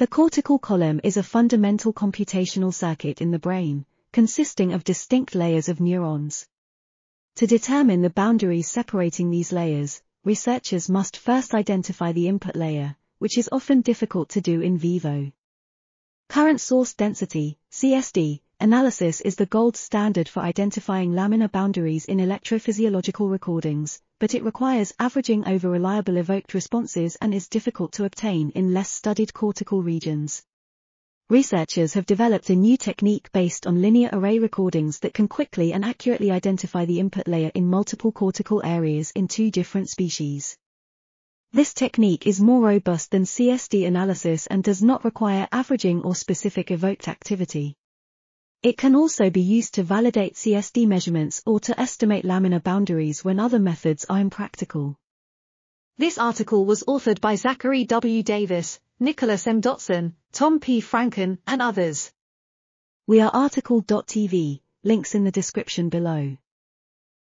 The cortical column is a fundamental computational circuit in the brain, consisting of distinct layers of neurons. To determine the boundaries separating these layers, researchers must first identify the input layer, which is often difficult to do in vivo. Current source density, CSD, analysis is the gold standard for identifying laminar boundaries in electrophysiological recordings, but it requires averaging over reliable evoked responses and is difficult to obtain in less studied cortical regions. Researchers have developed a new technique based on linear array recordings that can quickly and accurately identify the input layer in multiple cortical areas in two different species. This technique is more robust than CSD analysis and does not require averaging or specific evoked activity. It can also be used to validate CSD measurements or to estimate laminar boundaries when other methods are impractical. This article was authored by Zachary W. Davis, Nicholas M. Dotson, Tom P. Franken, and others. We are RTCL.TV, links in the description below.